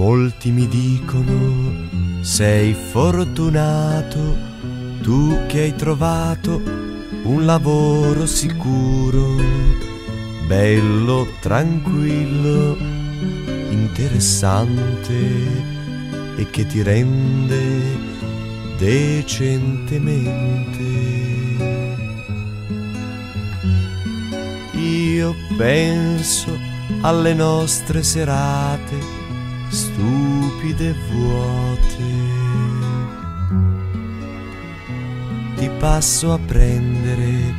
Molti mi dicono sei fortunato tu che hai trovato un lavoro sicuro, bello, tranquillo, interessante e che ti rende decentemente. Io penso alle nostre serate stupide e vuote. Ti passo a prendere,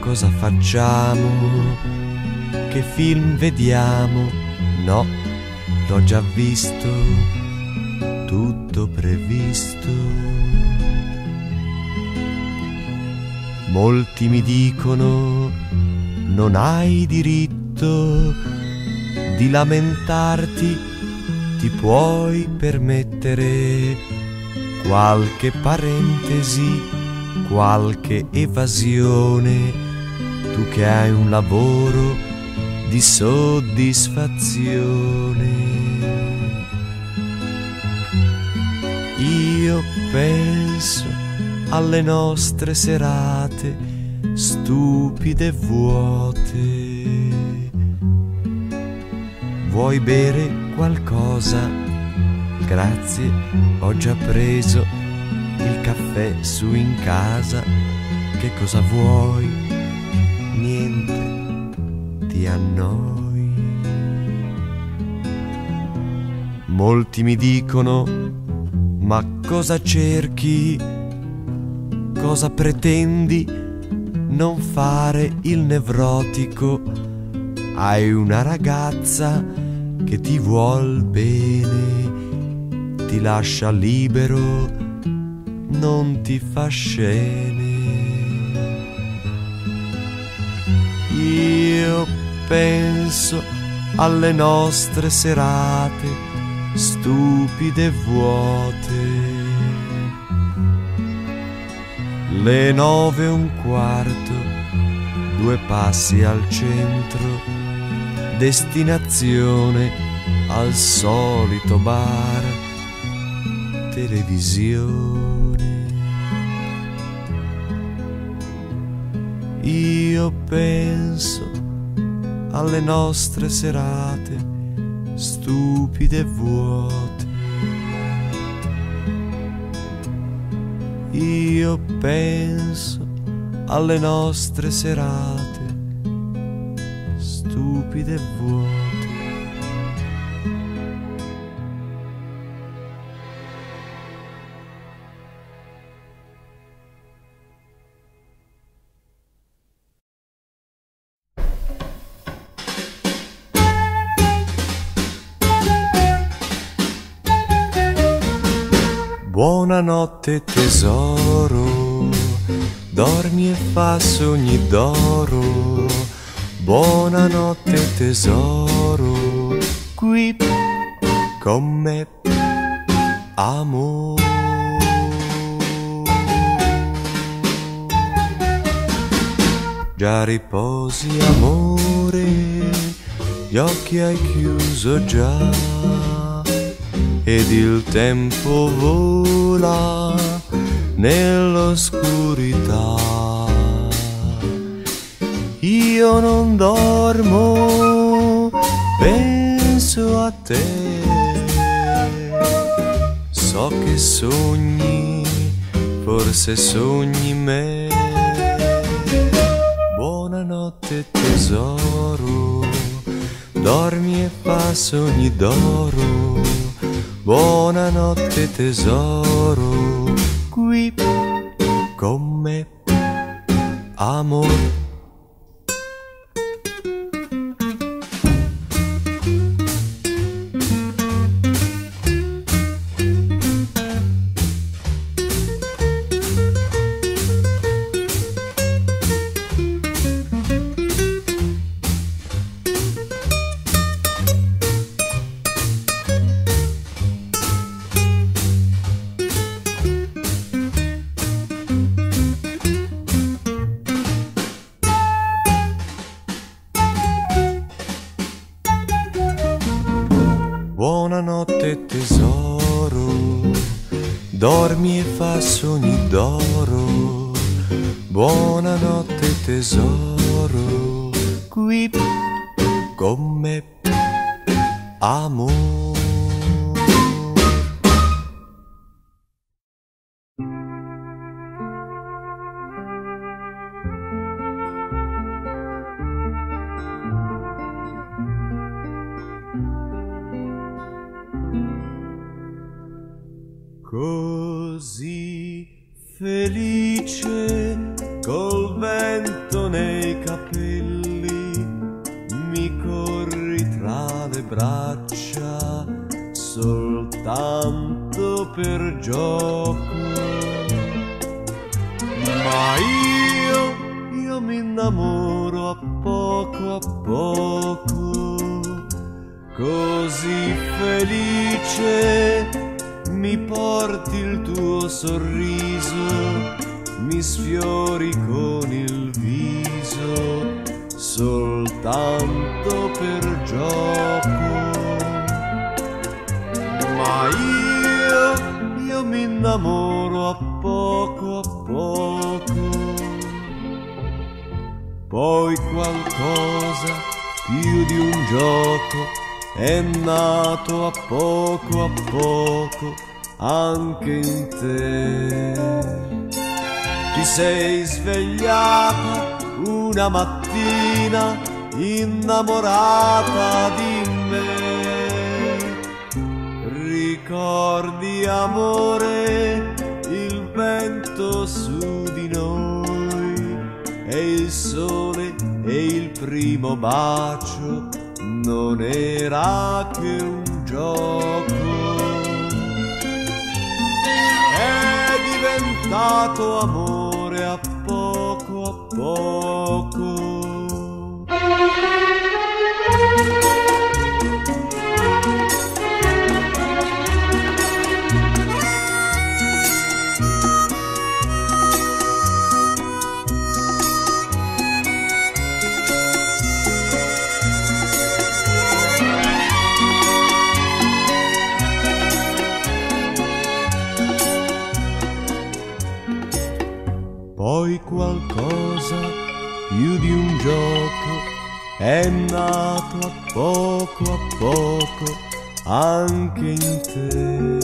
cosa facciamo? Che film vediamo? No, l'ho già visto, tutto previsto. Molti mi dicono, non hai diritto di lamentarti ti puoi permettere qualche parentesi, qualche evasione, tu che hai un lavoro di soddisfazione. Io penso alle nostre serate stupide e vuote. Vuoi bere qualcosa. Grazie, ho già preso il caffè su in casa. Che cosa vuoi? Niente, ti annoi. Molti mi dicono, ma cosa cerchi? Cosa pretendi? Non fare il nevrotico. Hai una ragazza che ti vuol bene, ti lascia libero, non ti fa scene. Io penso alle nostre serate stupide e vuote. Le nove e un quarto, due passi al centro destinazione al solito bar, televisione. Io penso alle nostre serate stupide e vuote. Io penso alle nostre serate stupide e vuote. Buonanotte tesoro, dormi e fa sogni d'oro. Buonanotte tesoro, qui con me, amore. Già riposi amore, gli occhi hai chiuso già ed il tempo vola nell'oscurità io non dormo, penso a te. So che sogni, forse sogni me. Buonanotte tesoro, dormi e fa sogni d'oro. Buonanotte tesoro, qui. Con me, amore. Felice col vento nei capelli mi corri tra le braccia soltanto per gioco. Ma io, io mi innamoro a poco a poco, così felice mi porti il tuo sorriso, sfiori con il viso, soltanto per gioco. Ma io, io mi innamoro a poco a poco. Poi qualcosa più di un gioco è nato a poco a poco anche in te. Ti sei svegliata una mattina innamorata di me. Ricordi amore il vento su di noi e il sole e il primo bacio non era che un gioco diventato amore a poco a poco. Nato a poco a poco anche in te.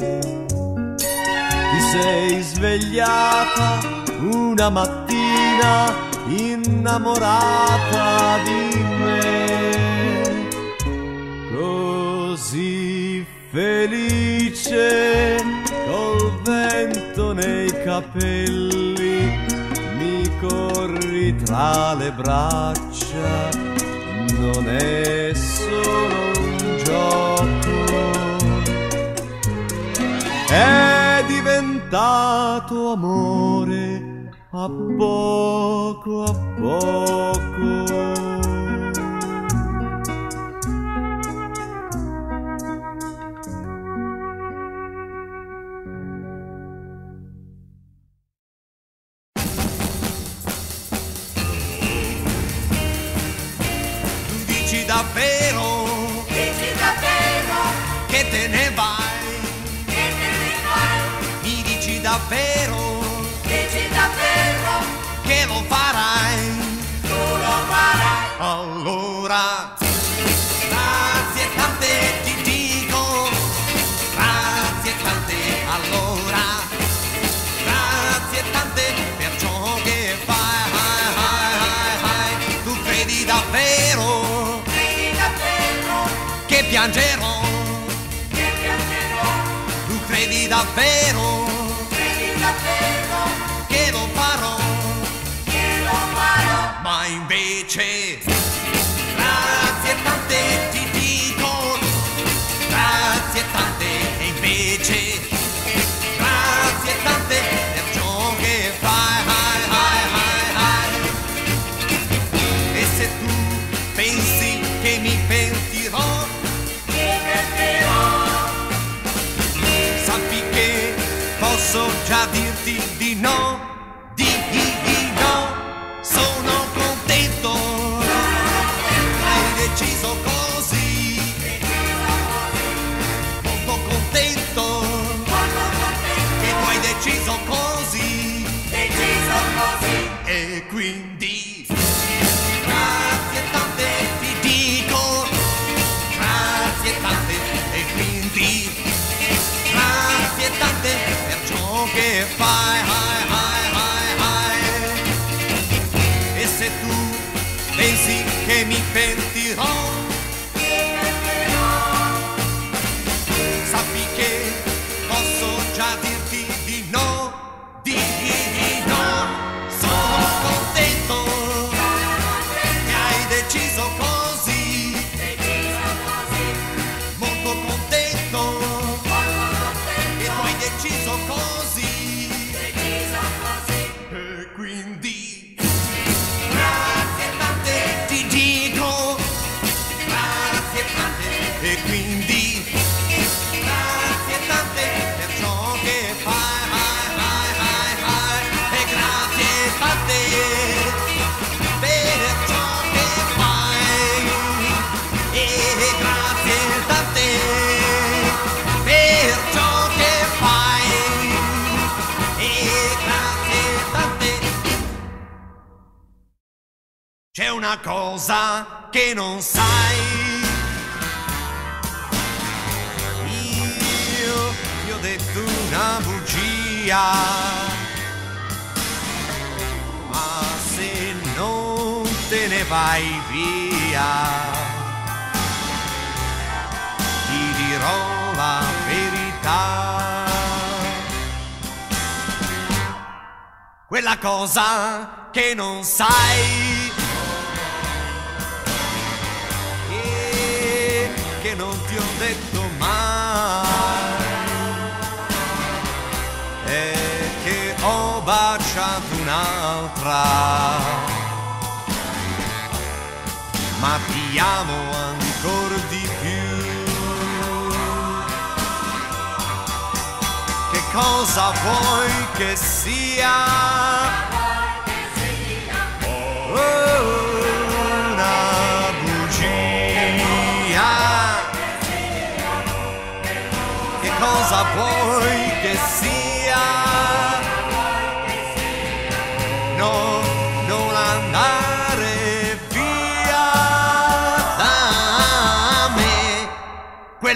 Ti sei svegliata una mattina innamorata di me, così felice col vento nei capelli corri tra le braccia, non è solo un gioco, è diventato amore a poco a poco. Davvero? Dici davvero? Che te ne vai? Che te ne vai? Mi dici davvero? Dici davvero? Che lo farai? Tu lo farai? Allora, davvero, credi davvero, che lo farò, che lo farò, ma invece, cosa che non sai. Io ti ho detto una bugia. Ma se non te ne vai via, ti dirò la verità. Quella cosa che non sai. Non ti ho detto mai. È che ho baciato un'altra. Ma ti amo ancora di più. Che cosa vuoi che sia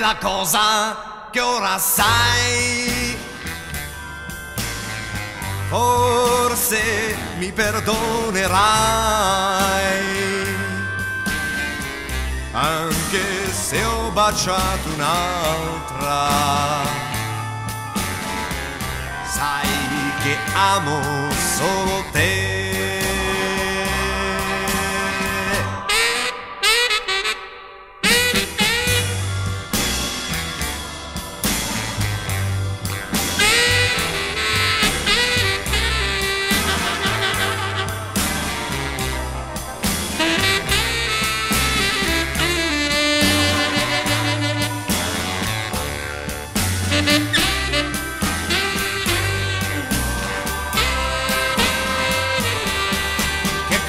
Quella cosa che ora sai. Forse mi perdonerai anche se ho baciato un'altra. Sai che amo solo te.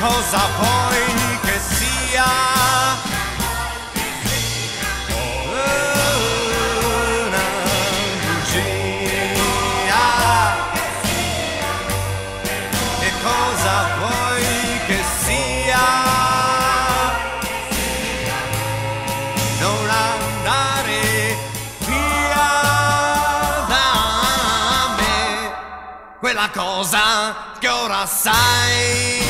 Cosa vuoi che sia? Cosa vuoi che sia? Non andare via da quella cosa che ora sai.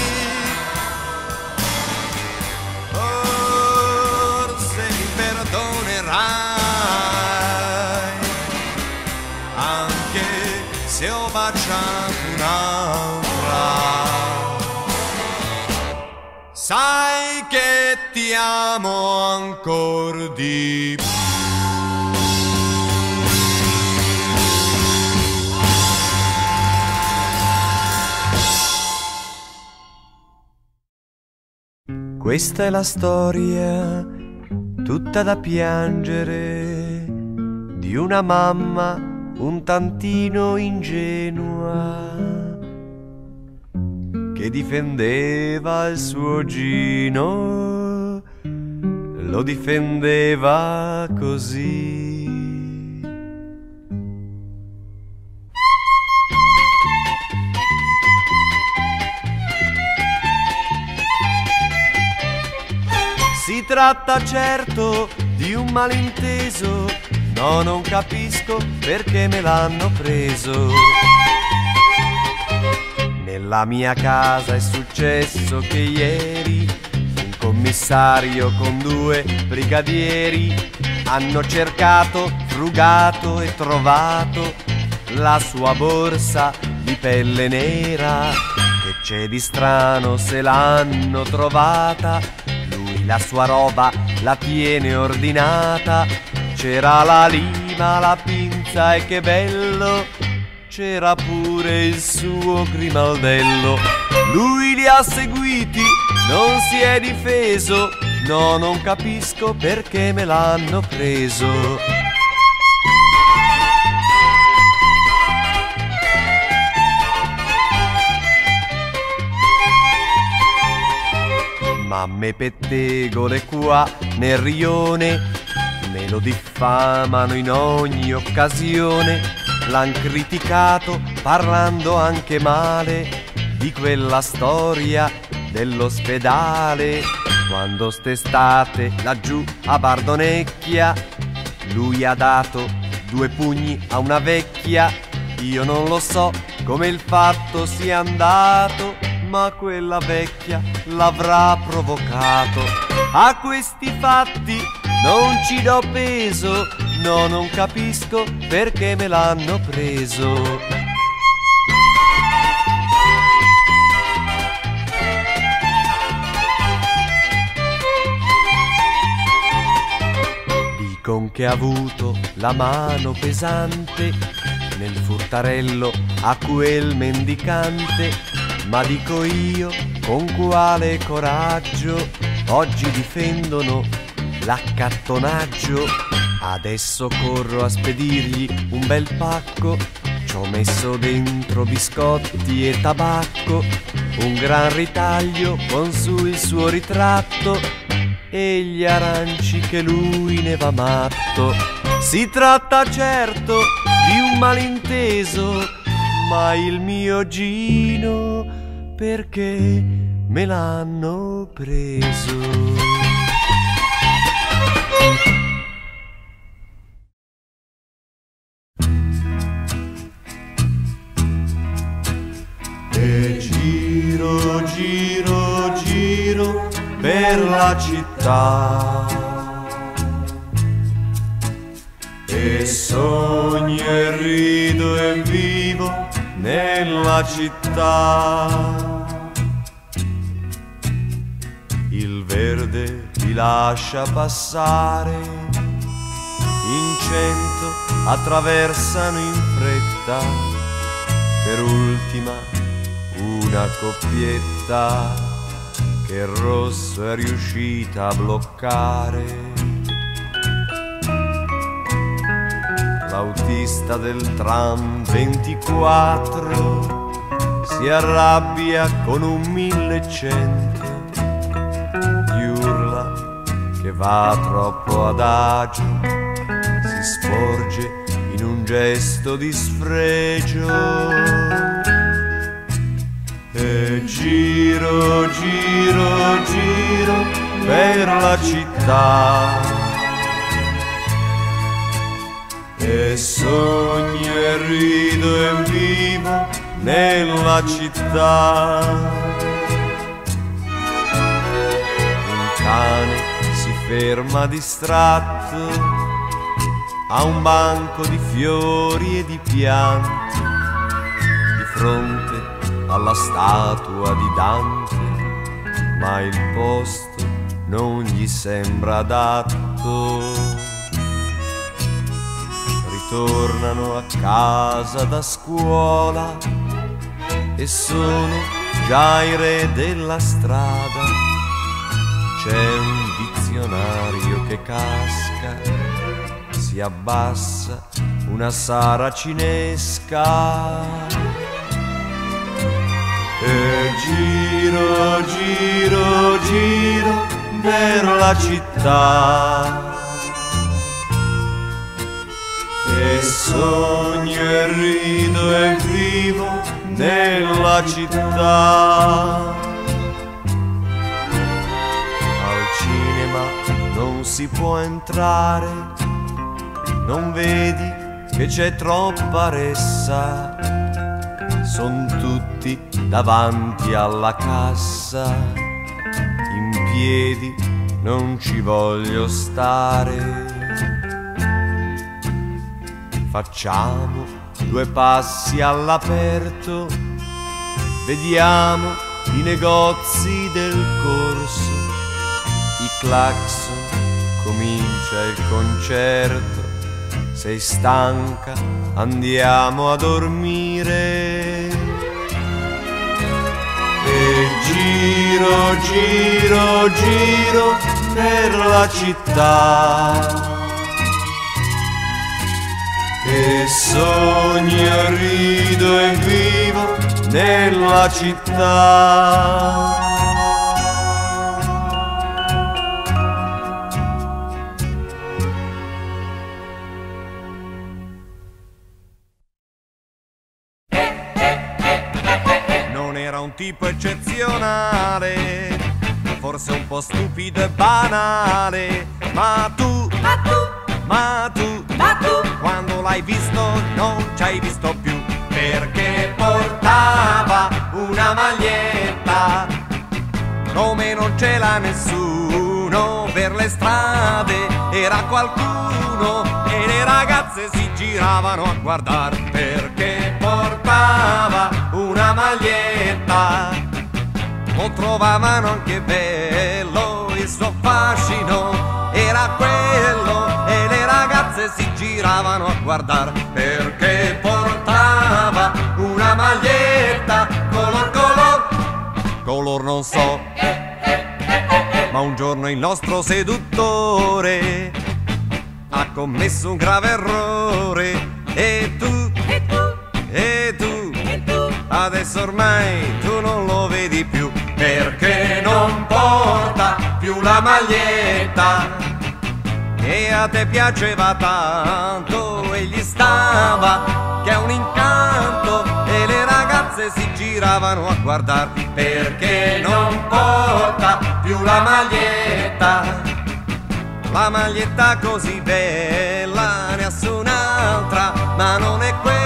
Sai che ti amo ancora di più. Questa è la storia tutta da piangere di una mamma un tantino ingenua che difendeva il suo Gino, lo difendeva così. Si tratta certo di un malinteso, no non capisco perché me l'hanno preso. Nella mia casa è successo che ieri un commissario con due brigadieri hanno cercato, frugato e trovato la sua borsa di pelle nera. Che c'è di strano se l'hanno trovata? Lui la sua roba la tiene ordinata. C'era la lima, la pinza e che bello! C'era pure il suo grimaldello. Lui li ha seguiti, non si è difeso. No, non capisco perché me l'hanno preso. Mamme pettegole qua nel rione me lo diffamano in ogni occasione. L'han criticato parlando anche male di quella storia dell'ospedale. Quando st'estate laggiù a Bardonecchia lui ha dato due pugni a una vecchia. Io non lo so come il fatto sia andato, ma quella vecchia l'avrà provocato. A questi fatti non ci do peso, no, non capisco perché me l'hanno preso. Dicon che ha avuto la mano pesante nel furtarello a quel mendicante, ma dico io con quale coraggio oggi difendono l'accattonaggio. Adesso corro a spedirgli un bel pacco, ci ho messo dentro biscotti e tabacco, un gran ritaglio con su il suo ritratto e gli aranci che lui ne va matto. Si tratta certo di un malinteso, ma il mio Gino perché me l'hanno preso. Per la città. E sogno e rido e vivo nella città. Il verde ti lascia passare, in cento attraversano in fretta, per ultima una coppietta che rosso è riuscita a bloccare. L'autista del tram 24 si arrabbia con un 1100 gli urla che va troppo adagio si sporge in un gesto di sfregio e giro, giro, giro per la città e sogno e rido e vivo nella città. Un cane si ferma distratto a un banco di fiori e di pianti di fronte alla statua di Dante, ma il posto non gli sembra adatto. Ritornano a casa da scuola e sono già i re della strada. C'è un dizionario che casca, si abbassa una saracinesca e giro, giro, giro per la città. E sogno e rido e vivo nella città. Al cinema non si può entrare, non vedi che c'è troppa ressa. Son tutti davanti alla cassa in piedi non ci voglio stare. Facciamo due passi all'aperto, vediamo i negozi del corso, i clacson, comincia il concerto. Sei stanca, andiamo a dormire. Giro, giro, giro per la città. E sogno, rido e vivo nella città. Non era un tipo eccezionale, forse un po' stupido e banale, ma tu, Ma tu, ma tu, ma tu, quando l'hai visto non ci hai visto più, perché portava una maglietta, come non ce l'ha nessuno per le strade, era qualcuno e le ragazze si giravano a guardare, perché portava una maglietta lo trovavano anche bello, il suo fascino. Era quello e le ragazze si giravano a guardare perché portava una maglietta color color, color non so, ma un giorno il nostro seduttore ha commesso un grave errore. E tu, e tu, e tu, e tu, Adesso ormai tu non lo vedi più perché non porta più la maglietta che a te piaceva tanto e gli stava che è un incanto e le ragazze si giravano a guardare perché non porta più la maglietta la maglietta così bella, nessun'altra, ma non è quella.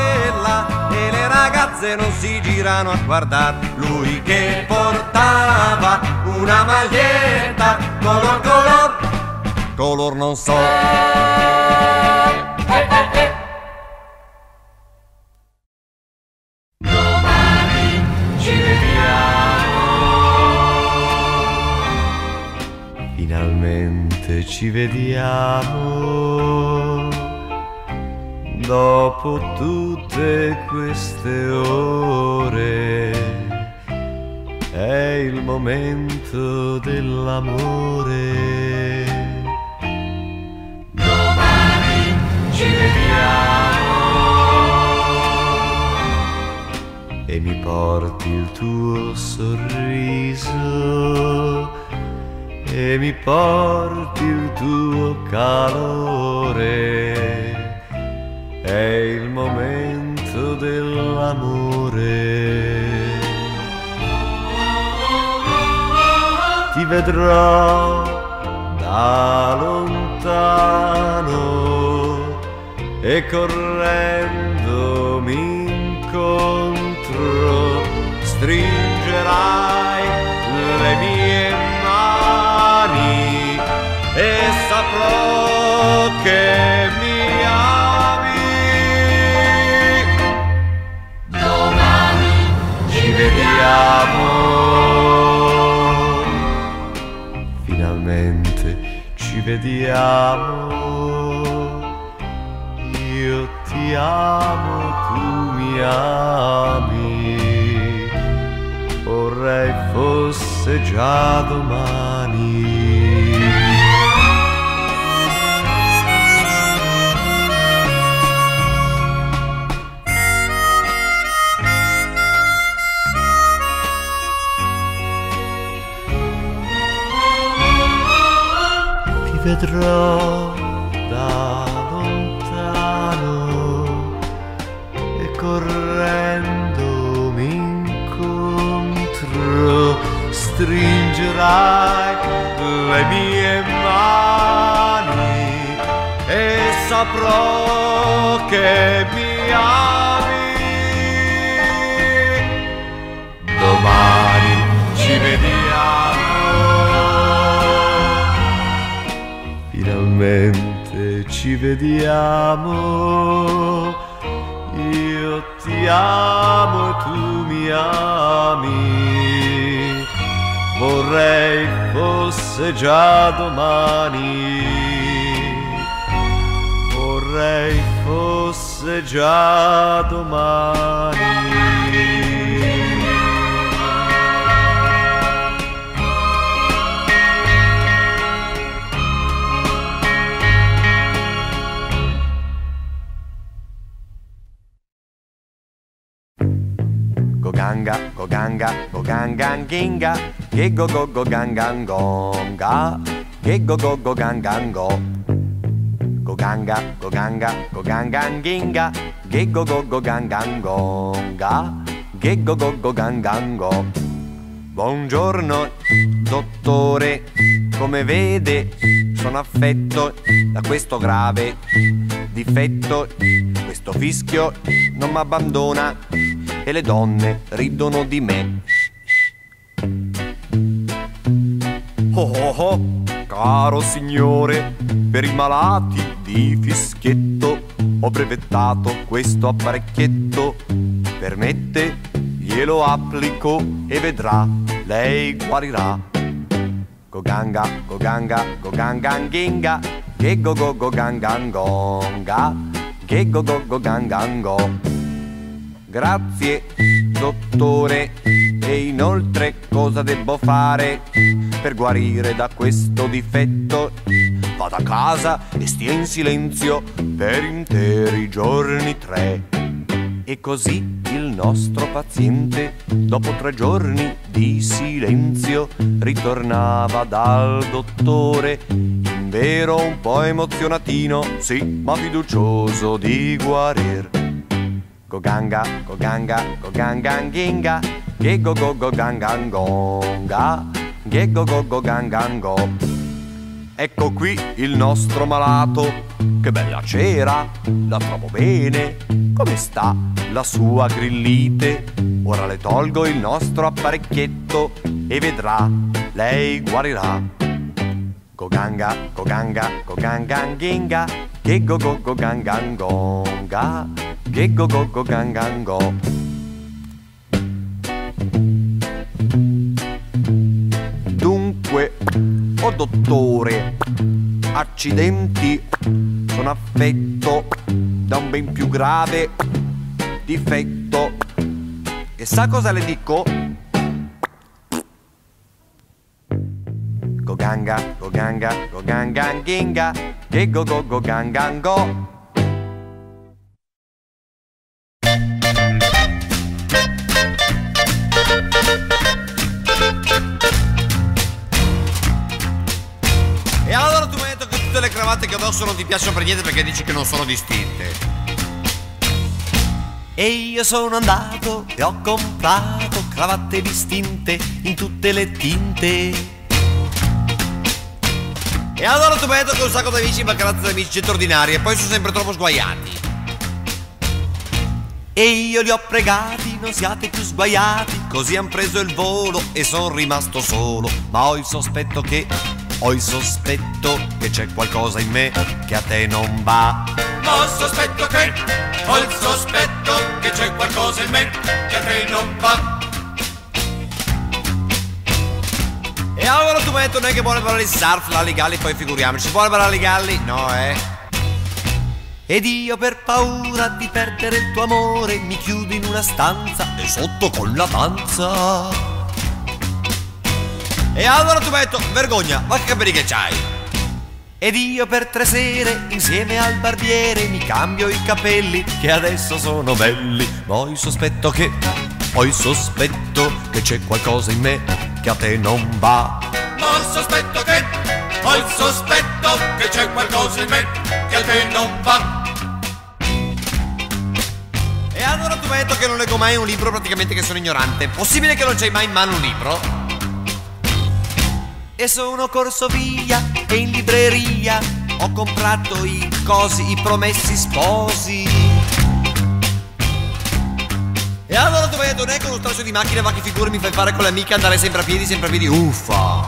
Ragazze non si girano a guardare. Lui che portava una maglietta, color color, color non so. ci vediamo. Finalmente ci vediamo. Dopo tutte queste ore è il momento dell'amore. Domani ci vediamo. e mi porti il tuo sorriso e mi porti il tuo calore. È il momento dell'amore. Ti vedrò da lontano e correndo mi incontro stringerai le mie mani e saprò che vediamo finalmente ci vediamo. Io ti amo tu mi ami. Vorrei fosse già domani 止まりゴガンガゴガンガゴガンガン銀河。ゲゴゴゴガンガンゴンガゲゴゴゴガンガンゴゴガン。ガゴガンガゴガンガン銀河。Ge go go go gangan gonga, ge go go go gangan go. Buongiorno, dottore, come vede sono affetto da questo grave difetto, questo fischio non mi abbandona e le donne ridono di me. Oh oh oh, caro signore, per i malati di fischietto ho brevettato questo apparecchietto. Permette, glielo applico e vedrà, lei guarirà. Goganga, goganga, gogangan ginga, che go go go gangan gonga, che go go go gangan go. Grazie, dottore. E inoltre cosa devo fare per guarire da questo difetto? Vado a casa e stia in silenzio per interi giorni tre. E così il nostro paziente, dopo tre giorni di silenzio, ritornava dal dottore, in vero un po' emozionatino, sì, ma fiducioso di guarir. Goganga, goganga, gogangan ginga, che go go go gangan gonga, che go go go gangan go. Ecco qui il nostro malato, che bella cera, la trovo bene. Come sta la sua grillite? Ora le tolgo il nostro apparecchietto e vedrà, lei guarirà. Goganga, goganga, gogangan ginga, che go go go gangan gonga, che go go go gangan dottore, accidenti, sono affetto da un ben più grave difetto. E sa cosa le dico? Goganga, goganga, gogangan ginga, che go go go gangan go. E indosso non ti piacciono per niente perché dici che non sono distinte. E io sono andato e ho comprato cravatte distinte in tutte le tinte. E allora tu detto che un sacco di amici ma cravatte da amici gente ordinarie e poi sono sempre troppo sguaiati. E io li ho pregati, non siate più sguaiati, così han preso il volo e sono rimasto solo. Ma ho il sospetto che, ho il sospetto che c'è qualcosa in me che a te non va. Ho il sospetto che, ho il sospetto che c'è qualcosa in me che a te non va. E allora tu mi hai detto è che vuole parlare di surf, la Galli, poi figuriamoci, vuole parlare di Galli? No, eh. Ed io per paura di perdere il tuo amore mi chiudo in una stanza e sotto con la danza. E allora tu detto, vergogna, ma che capelli che c'hai? Ed io per tre sere insieme al barbiere mi cambio i capelli che adesso sono belli. Ma ho il sospetto che, ho il sospetto che c'è qualcosa in me che a te non va. Ho il sospetto che, ho il sospetto che c'è qualcosa in me che a te non va. E allora tu detto che non leggo mai un libro, praticamente che sono ignorante. Possibile che non c'hai mai in mano un libro? E sono corso via e in libreria ho comprato i cosi, i promessi sposi. E allora detto non è che uno straccio di macchina, ma che figure mi fai fare con le amiche andare sempre a piedi, sempre a piedi, uffa.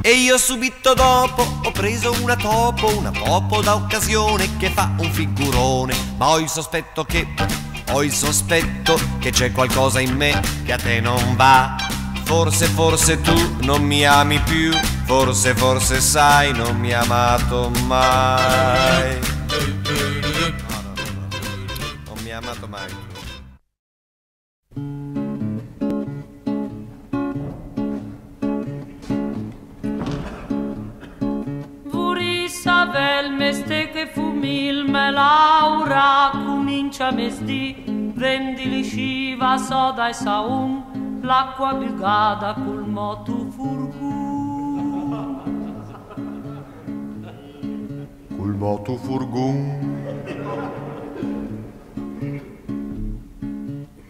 E io subito dopo ho preso una topo, una topo da occasione che fa un figurone. Ma ho il sospetto che, ho il sospetto che c'è qualcosa in me che a te non va. Forse, forse tu non mi ami più, forse, forse sai, non mi hai amato mai. Non mi amato mai. Savel meste che fu mil me laura comincia mesdi vendi li sciva soda e saun l'acqua bugada col motu furgu. Col motu furgun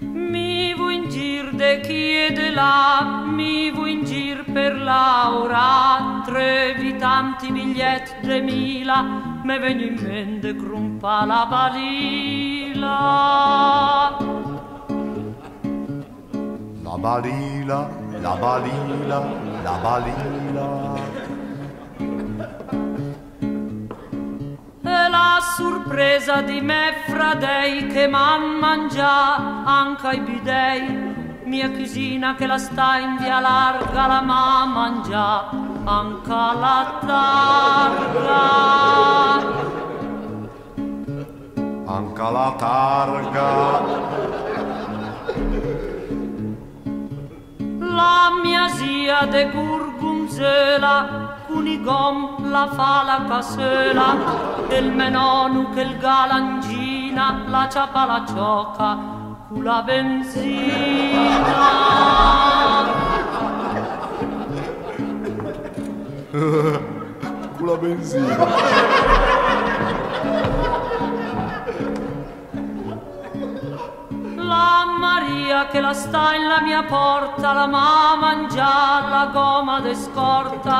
Mi vu in gir de chi è de là mi vu in gir per Laura trevi tanti biglietti de mila me vegno in mente crumpa la balila. La balila, la balila, la balila E la sorpresa di me fradei che m'han mangià anche ai bidei. Mia cugina che la sta in via larga la m'ha mangià anche la targa. Anche la targa La mia zia de Gurgunzela Cunigom la fa la casela El menonu che il galangina La ciapa la cioca Cu la benzina. Con la benzina La Maria che la sta in la mia porta La ma mangia la goma de scorta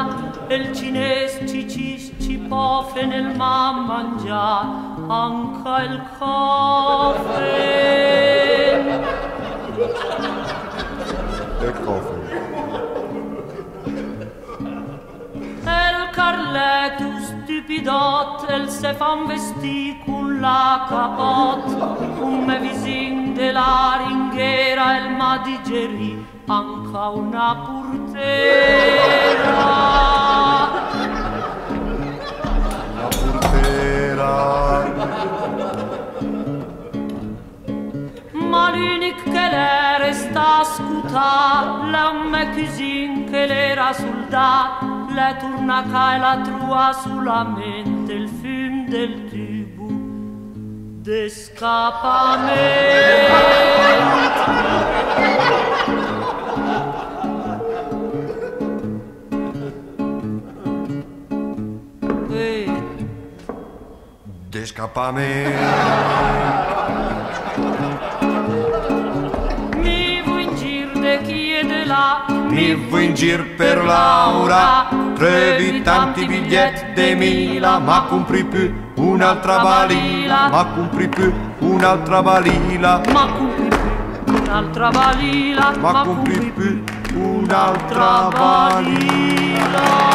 E il cines ci ci ci pofe nel ma mangia Anche il cofe del cofre El Carletus stupidot, el se fan vesti con la capote un me visin de la ringuera el ma digerì anca una portera. La portera. Ma l'unic che l'è resta a scutar l'è un me cusin che l'era sul da l'è turna ca e la trua sulla mente il fum del tuo mi vu in gir de chi è de là, Mi fu in gir per Laura. Trevi tanti biglietti de mila Ma compri più un'altra balila. Ma compri più un'altra balila. Ma compri più un'altra valila, Ma compri più un'altra balila